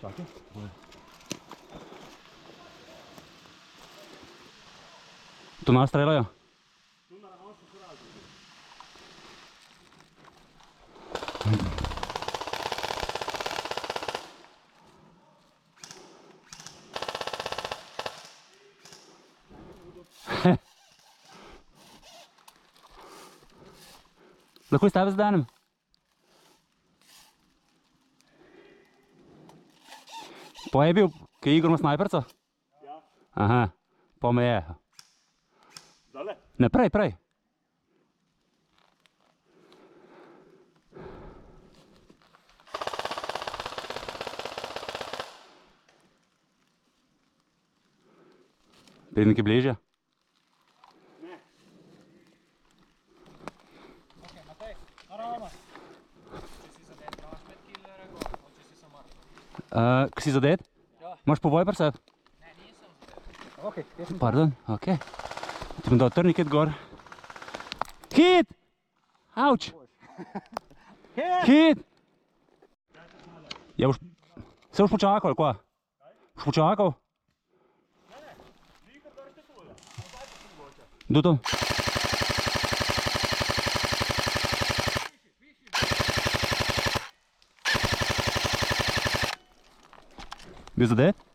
Čakaj. Tu nas streljajo? Lahko s tebe zdanem? Pa je bil, ki je Igor ima snajperco? Ja. Aha, pa me je. Dale. Ne, prej, prej. Pridem nekaj bližje. Okej, Matej, narava. Če si zadet, imaš 5 kg gor, če si samo. Uh, si zadet? Ja. Imaš povoj pri sebi? Ne, nisem jaz sem Pardon, ok. Ti bom dal trniket gor. Hit! Auč! Hit! Ja, boš... Se boš počakal, ali kva? Boš počakal? Kdo to? Bil zadet? Hit!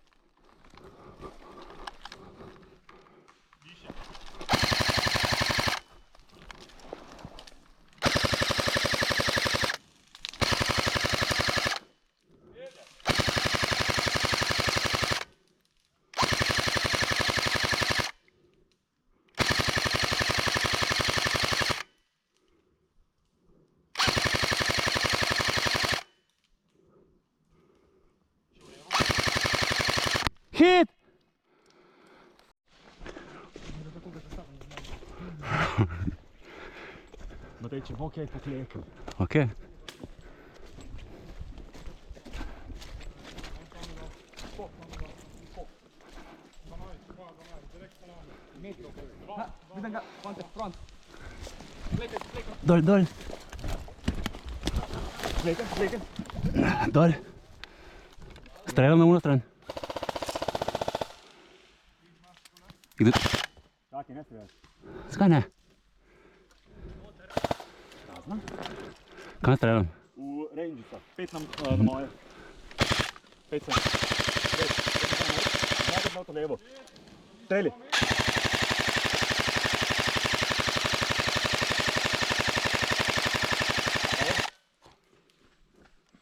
Front, front. Dol, dol, Klekam, klekam. dol. Streljam na uno stran. Kdo? Čakaj, ne streljaš. Zakaj ne? Kam streljam? V rangica. Pet nam uh, na moje. Pet sem. Pet. Najbolj malo to levo. Streli.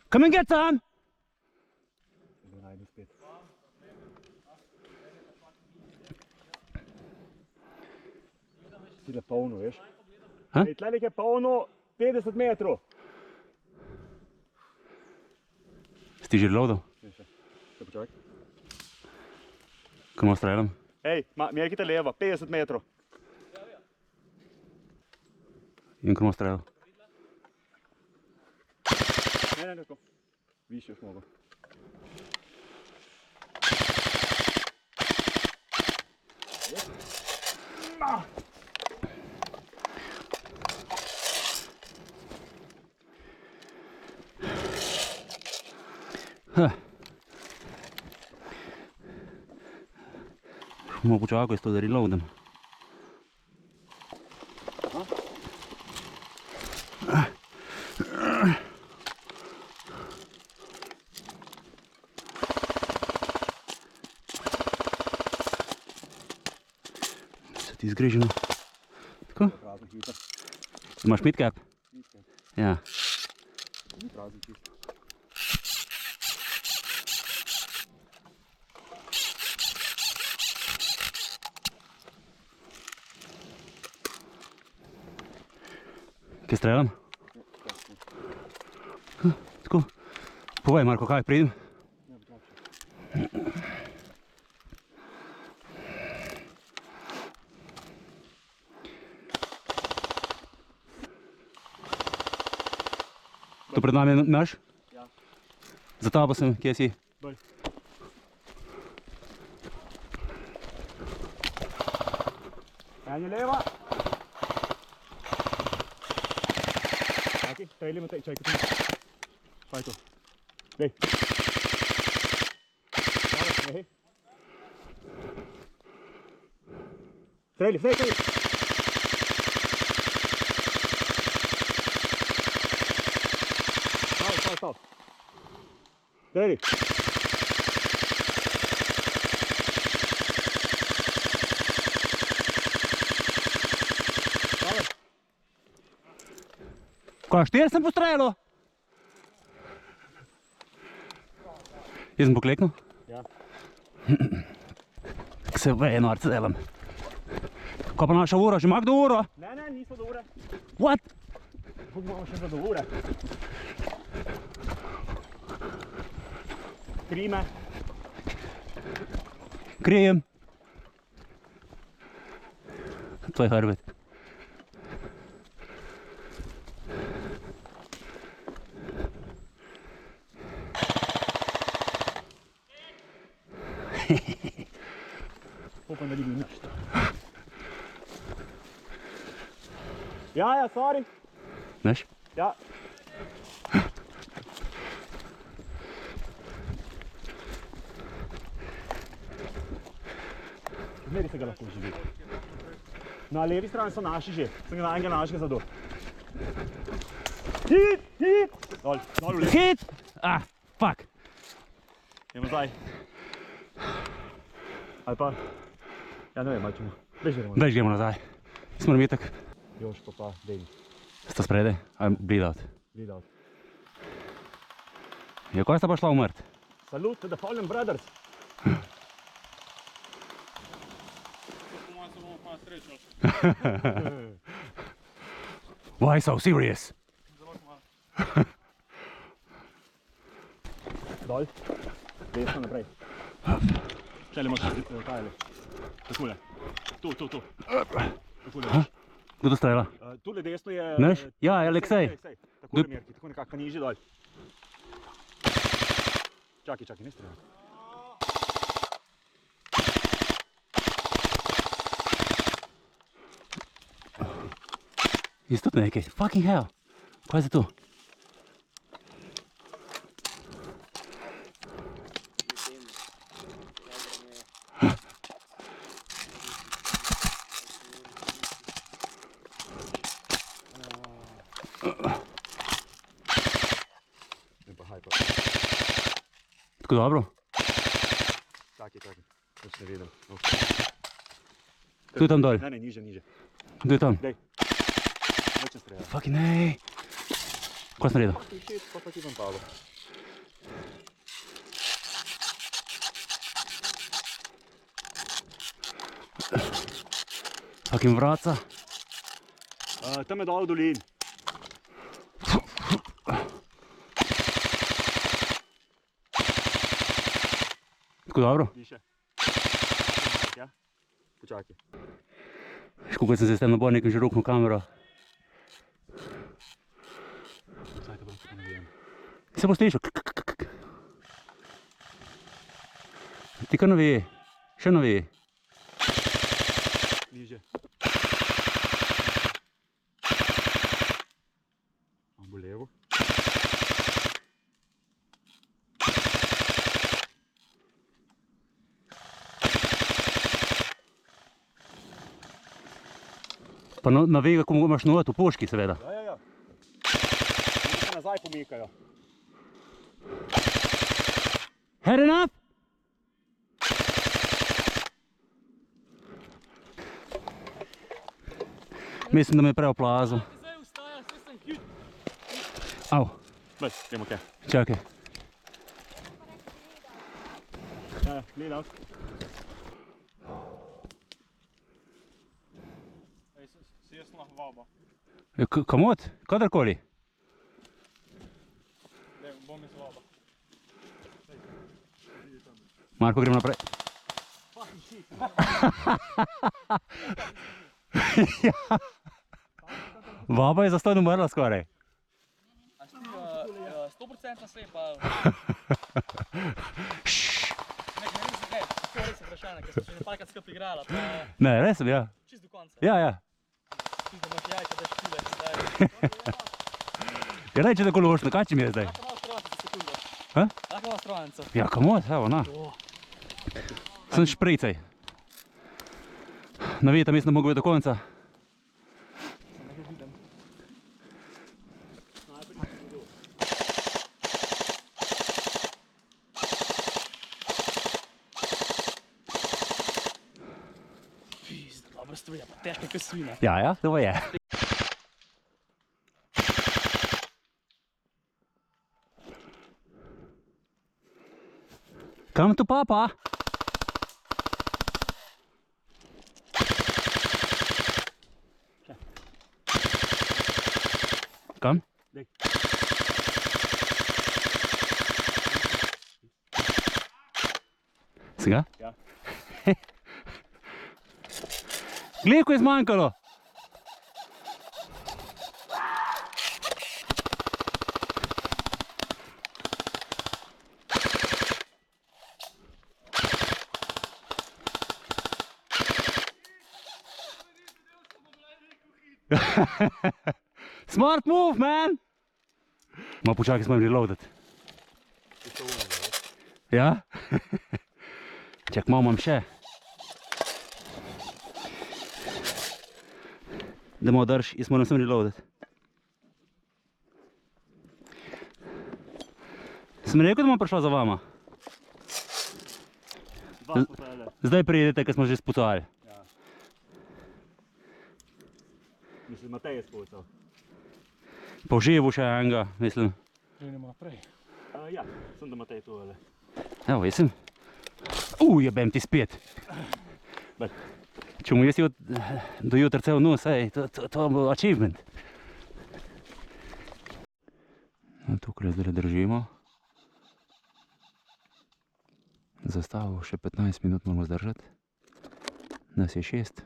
Come and get some! Ti le polno, veš? Ha? Ej, tle je polno 50 metrov. Si ti že reloadal? Ne, še. Še počakaj. Kam streljam? Ej, ma, merkite leva, 50 metrov. In kam streljal? Ne, ne, tako. Više još mogo. Bomo počakali s to, da reloadam. Se ti zgriženo. Tako? Prazen hita. Imaš midcap? Ja. Ni prazen Huh, Tako. Povej, Marko, kaj pridem? To pred nami je naš? Ja. Za tabo sem, kje si? En je leva. Čakaj, strelimo te, čakaj. tu. Kaj je to? Dej. Dobro, nehaj. Streli, streli, streli. Stavi, stavi, stavi. Streli. Dobro. Kaj, štiri sem postrelil? Jaz sem pokleknil? Ja. Se ve, norce delam. Kaj pa naša ura, že ima kdo uro? Ne, ne, nismo do ure. What? Kako imamo še do ure? Krime. Krijem. Tvoj hrbet. Upam, da ni bil nič. Ja, ja, sorry. Veš? Ja. Zmeri se ga lahko živi. Na levi strani so naši že, sem ga na enega našega zadol. Hit, hit! Dol, dol. Hit! Ah, fuck. Idemo zdaj. Ali pa, ja ne vem, malo čemu. Beži gremo. Daj, gremo nazaj. Smo na Jož pa Sta sprede? I'm bleed out. videl. Ja, kaj sta pa šla umrt? Salut to the Fallen Brothers. Why so serious? Dol, desno naprej. Čeli imaš tajle. Takole. Tu, tu, tu. Takole. Uh, Kdo to strela? tule desno je... Naš? eh, Ja, sej, Aleksej. sej, sej. Takole, Dup- Mirki, tako nekako nižji dol. Čakaj, čakaj, ne streljaj. Isto nekaj. Fucking hell. Kaj je za to? Ne pa hajpa. Tako dobro? Čakaj, čakaj. Nič ne vidim. No. Tu je tam dol. Ne, ne, niže, niže. Kdo je tam? Dej. Nič ne streljaj. Fucking nej. Kaj sem naredil? Fucking shit, pa pa ti bom palo. Fucking vraca. Uh, tam je dol v dolin. Tako dobro? Više. Ja? Počakaj. Kako sem se s tem nabornikom že ruknil kamero. Te bom. Se bo slišal. Ti kar novi, še novi. Niže. Imam bo levo. Pa no, na vega, ko imaš not v puški, seveda. Ja, ja, ja. Se nazaj pomikajo. Head enough? Mislim, da me je preoplazil. Zdaj vstaja, saj sem hit. Au, Vaj, gremo kaj. čakaj. Ja, ja, gledal. Ej, se, vaba. Ja, k- Kamot, kadarkoli. Dej, bom iz vaba. Marko, gremo naprej. ja. Baba je zastojno umrla skoraj. A si ti uh, 100% slepa? ali? Ne, ne vem zakaj, to je res vprašanje, ker sem že nekajkrat skupaj igrala, Ne, res ja. čist do konca. Ja, ja. Ti da imaš jajca, da zdaj. Ja, reče tako lošno, kaj če mi je zdaj? Tako malo 30 sekund. Ha? Takva strojanca. Ja, kamo, evo, na. Sem špricaj. Navijete, mislim, da mogu biti do konca. Pizda, dobra struja, pa težka kot svina. Ja, ja, to je. Kam tu papa? Kam? Dej. Si ga? Ja. Smart move, man! Ma počakaj, smo jim reloaded. Ja? Čak, malo imam še. Damo drž, jaz moram sem reloaded. Sem rekel, da bom prišel za vama. Zdaj pridete, ker smo že spucali. Ja. Mislim, Matej je spucal. Po živu še enega, mislim. Gremo naprej. Uh, ja, sem da Matej tu, ali. Evo, jaz sem. Uj, jebem ti spet. Daj. Če mu jaz jut, do jutra cel nos, ej, to, to, to bo achievement. No, tukaj zdaj držimo. Zastavo še 15 minut moramo zdržati. Nas je šest.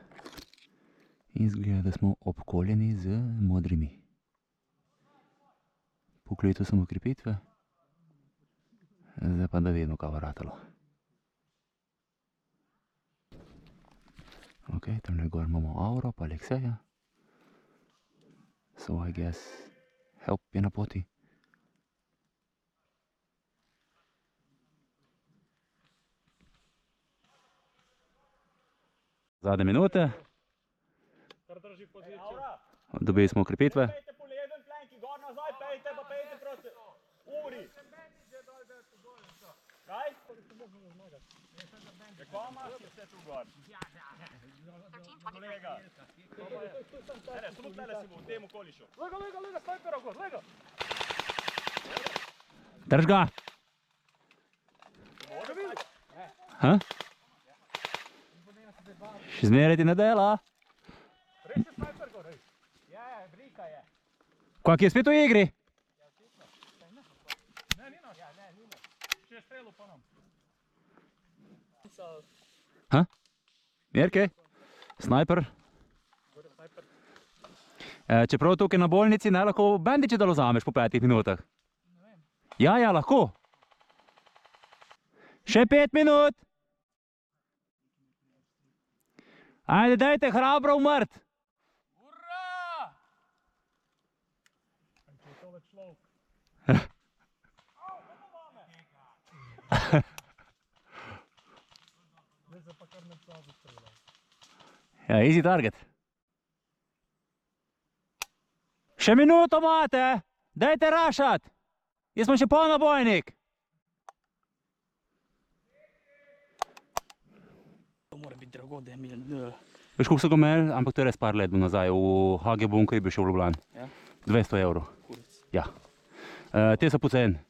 In zgleda, da smo obkoljeni z modrimi. Pokletu sem ukrepitve. Zdaj pa da vedno kaj vratalo. Ok, tam gor imamo Auro, pa Alekseja. So I guess help je na poti. Zadnje minute. Dobili smo lega. Drž ga! Ha? Še zmeraj ti ne dela. Res je snajper gor, ej. Ja, ja, brika je. Kak je spet v igri? Ne, ni naš. Ja, ne, ni naš. Če je strelil po nam. Ha? Mirke? Snajper? E, čeprav tukaj na bolnici ne lahko bandiče dol vzameš po petih minutah. Ja, ja, lahko. Še pet minut. Ajde, dajte hrabro umrt. Ura! Če je tole človek. Zdaj se pa kar med sabo streljajo. Ja, easy target. Še minuto imate, dajte rašat. Jaz sem še polnabojnik. To mora biti drago, da je mi... Uh, Veš, koliko so ga imeli, ampak to je res par let nazaj, v HG Bunker je bil še v Ljubljani. Ja. 200 evrov. kurc. Ja. Uh, te so poceni.